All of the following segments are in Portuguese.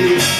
you.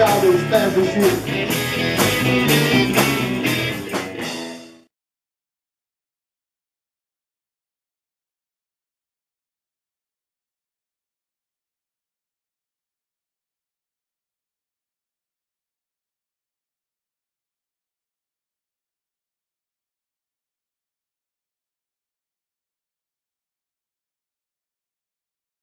of this fancy shit.